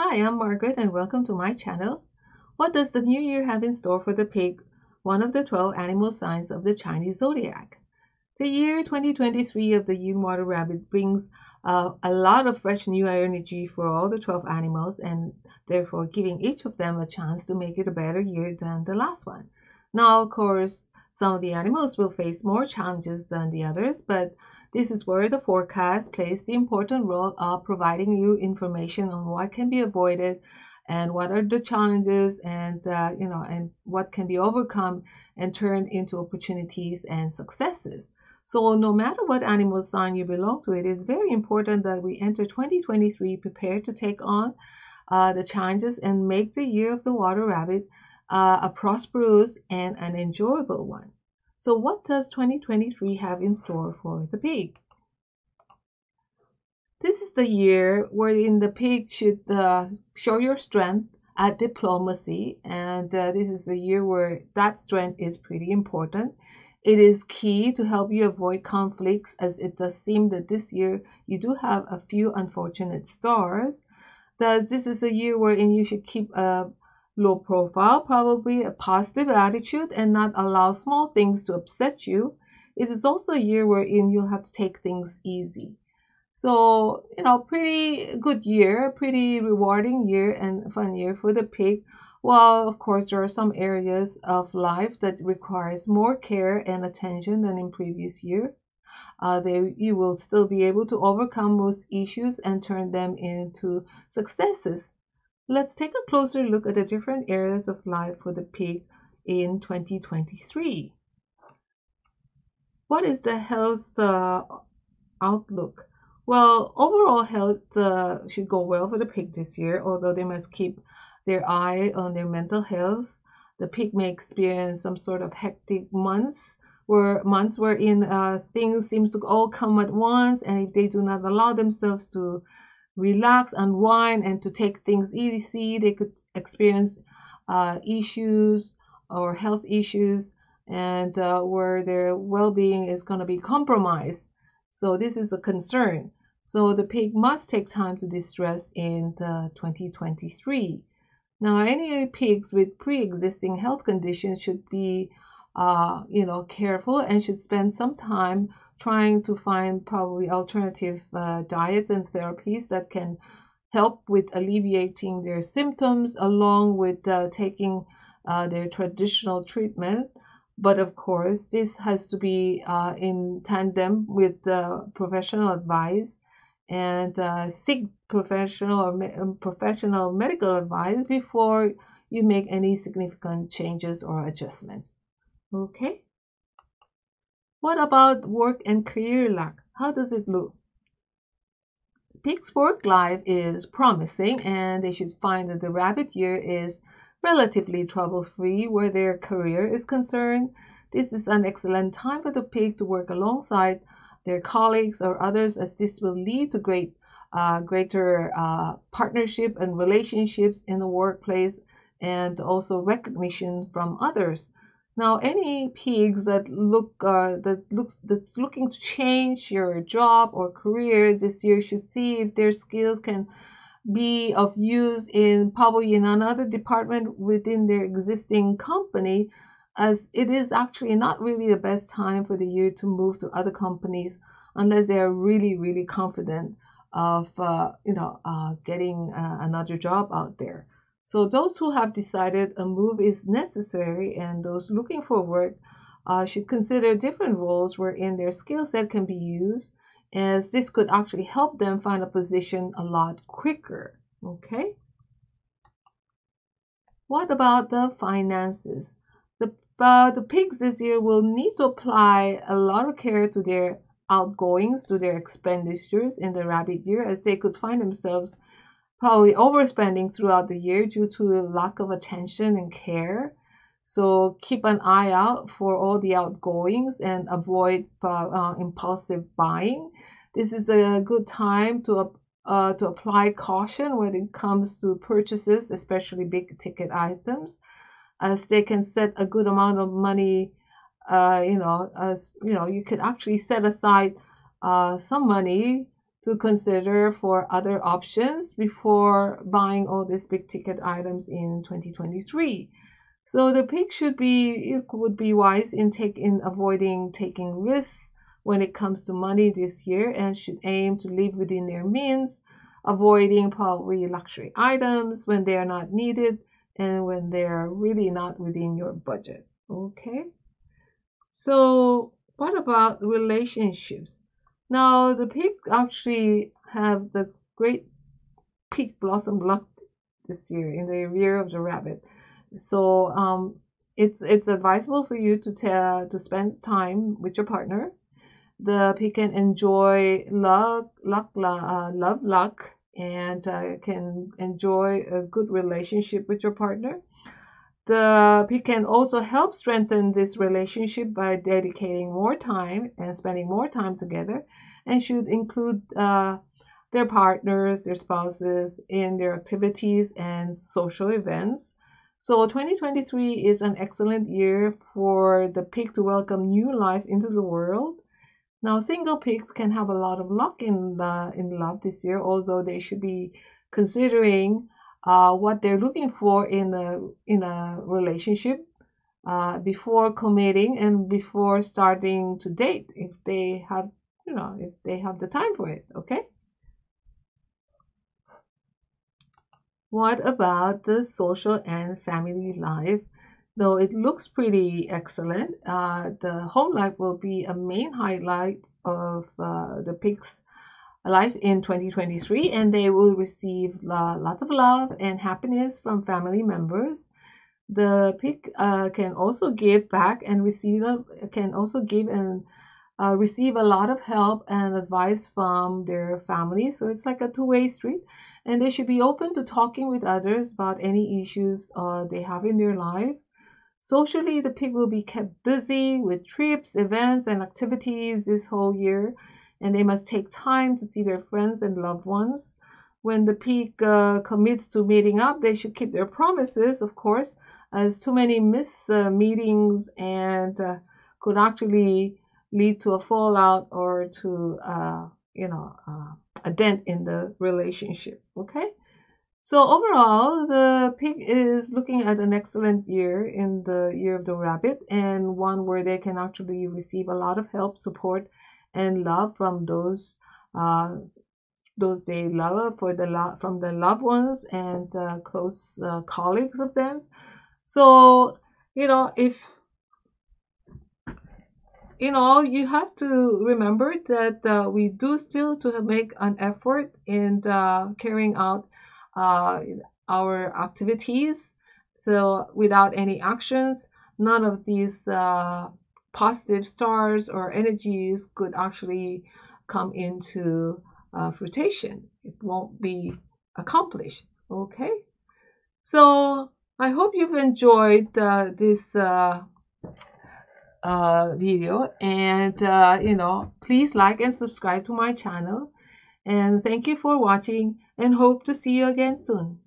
Hi, I'm Margaret and welcome to my channel. What does the new year have in store for the pig, one of the 12 animal signs of the Chinese zodiac? The year 2023 of the Yin Water Rabbit brings uh, a lot of fresh new energy for all the 12 animals and therefore giving each of them a chance to make it a better year than the last one. Now, of course, some of the animals will face more challenges than the others, but this is where the forecast plays the important role of providing you information on what can be avoided and what are the challenges and uh, you know and what can be overcome and turned into opportunities and successes. So no matter what animal sign you belong to, it is very important that we enter 2023 prepared to take on uh, the challenges and make the year of the water rabbit uh, a prosperous and an enjoyable one. So what does 2023 have in store for the pig? This is the year wherein the pig should uh, show your strength at diplomacy and uh, this is a year where that strength is pretty important. It is key to help you avoid conflicts as it does seem that this year you do have a few unfortunate stars. Thus, this is a year wherein you should keep a low profile, probably a positive attitude, and not allow small things to upset you. It is also a year wherein you'll have to take things easy. So, you know, pretty good year, pretty rewarding year and fun year for the pig. While, of course, there are some areas of life that requires more care and attention than in previous year. Uh, they, you will still be able to overcome most issues and turn them into successes Let's take a closer look at the different areas of life for the pig in 2023. What is the health uh, outlook? Well, overall health uh, should go well for the pig this year, although they must keep their eye on their mental health. The pig may experience some sort of hectic months where months wherein uh, things seem to all come at once, and if they do not allow themselves to relax, unwind, and to take things easy. They could experience uh, issues or health issues and uh, where their well-being is going to be compromised. So this is a concern. So the pig must take time to distress in 2023. Now, any pigs with pre-existing health conditions should be, uh, you know, careful and should spend some time trying to find probably alternative uh, diets and therapies that can help with alleviating their symptoms along with uh, taking uh, their traditional treatment. But of course, this has to be uh, in tandem with professional advice and uh, seek professional or um, professional medical advice before you make any significant changes or adjustments. Okay. What about work and career luck? How does it look? Pig's work life is promising and they should find that the rabbit year is relatively trouble-free where their career is concerned. This is an excellent time for the pig to work alongside their colleagues or others as this will lead to great uh, greater uh, partnership and relationships in the workplace and also recognition from others. Now, any pigs that look uh, that looks that's looking to change your job or career this year should see if their skills can be of use in probably in another department within their existing company as it is actually not really the best time for the year to move to other companies unless they are really really confident of uh, you know uh, getting uh, another job out there so those who have decided a move is necessary and those looking for work uh, should consider different roles wherein their skill set can be used as this could actually help them find a position a lot quicker. Okay. What about the finances? The, uh, the pigs this year will need to apply a lot of care to their outgoings, to their expenditures in the rabbit year as they could find themselves probably overspending throughout the year due to lack of attention and care. So keep an eye out for all the outgoings and avoid uh, uh, impulsive buying. This is a good time to uh, to apply caution when it comes to purchases, especially big ticket items, as they can set a good amount of money. Uh, you know, as you know, you can actually set aside uh, some money to consider for other options before buying all these big ticket items in 2023. So the pig should be it would be wise in take in avoiding taking risks when it comes to money this year and should aim to live within their means, avoiding probably luxury items when they are not needed and when they are really not within your budget. Okay. So what about relationships? Now the pig actually have the great peach blossom luck this year in the year of the rabbit. So um, it's it's advisable for you to to spend time with your partner. The pig can enjoy luck, luck, uh, love, luck, and uh, can enjoy a good relationship with your partner. The pig can also help strengthen this relationship by dedicating more time and spending more time together and should include uh, their partners, their spouses in their activities and social events. So 2023 is an excellent year for the pig to welcome new life into the world. Now, single pigs can have a lot of luck in the, in love this year, although they should be considering uh, what they're looking for in a in a relationship uh, before committing and before starting to date if they have you know if they have the time for it okay? What about the social and family life? Though it looks pretty excellent uh, the home life will be a main highlight of uh, the pig's life in 2023 and they will receive lots of love and happiness from family members. The pig uh, can also give back and receive can also give and uh, receive a lot of help and advice from their family. So it's like a two-way street and they should be open to talking with others about any issues uh, they have in their life. Socially the pig will be kept busy with trips events and activities this whole year and they must take time to see their friends and loved ones. When the pig uh, commits to meeting up, they should keep their promises, of course, as too many miss uh, meetings and uh, could actually lead to a fallout or to, uh, you know, uh, a dent in the relationship. Okay. So overall, the pig is looking at an excellent year in the year of the rabbit and one where they can actually receive a lot of help, support, and love from those uh, those they love for the love from the loved ones and uh, close uh, colleagues of them. So you know if you know you have to remember that uh, we do still to make an effort in uh, carrying out uh, our activities. So without any actions, none of these uh, positive stars or energies could actually come into uh, fruition. It won't be accomplished. Okay. So I hope you've enjoyed uh, this uh, uh, video and uh, you know please like and subscribe to my channel and thank you for watching and hope to see you again soon.